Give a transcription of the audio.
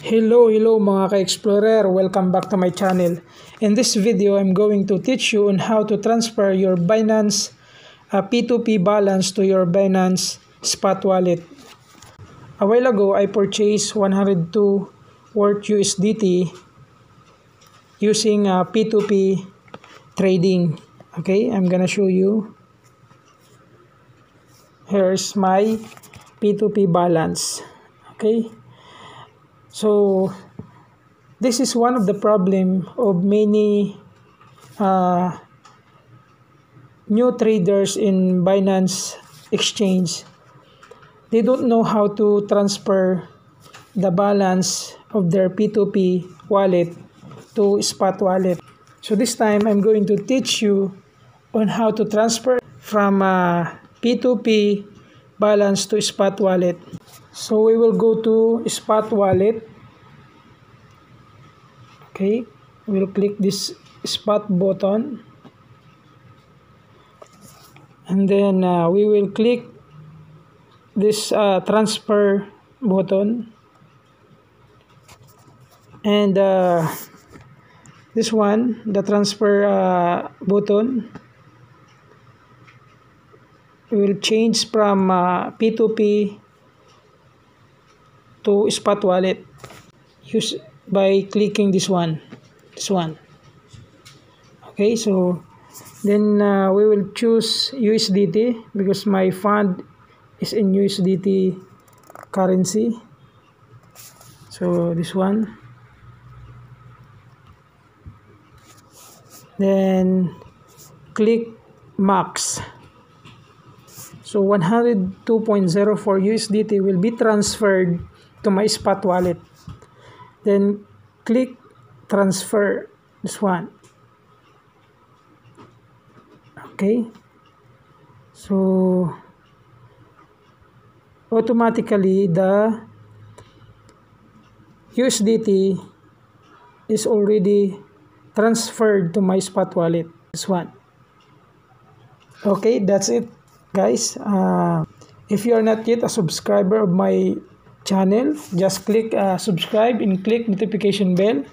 Hello, hello mga ka-explorer. Welcome back to my channel. In this video, I'm going to teach you on how to transfer your Binance uh, P2P balance to your Binance Spot Wallet. A while ago, I purchased 102 worth USDT using uh, P2P trading. Okay, I'm gonna show you. Here's my P2P balance. Okay. So this is one of the problem of many uh, new traders in Binance exchange. They don't know how to transfer the balance of their P2P wallet to spot wallet. So this time I'm going to teach you on how to transfer from uh, P2P balance to spot wallet. So we will go to spot wallet. Okay, we'll click this spot button. And then uh, we will click this uh, transfer button. And uh, this one, the transfer uh, button, will change from uh, P2P to spot wallet. Use by clicking this one. This one. Okay so then uh, we will choose USDT because my fund is in USDT currency. So this one. Then click max. So 102.04 USDT will be transferred to my spot wallet. Then click transfer this one. Okay. So automatically the USDT is already transferred to my spot wallet. This one. Okay that's it guys. Uh, if you are not yet a subscriber of my channel just click uh, subscribe and click notification bell